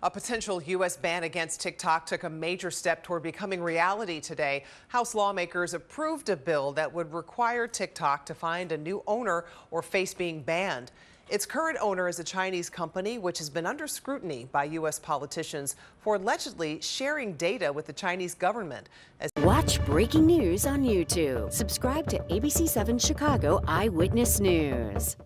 A potential U.S. ban against TikTok took a major step toward becoming reality today. House lawmakers approved a bill that would require TikTok to find a new owner or face being banned. Its current owner is a Chinese company which has been under scrutiny by U.S. politicians for allegedly sharing data with the Chinese government. As Watch breaking news on YouTube. Subscribe to ABC7 Chicago Eyewitness News.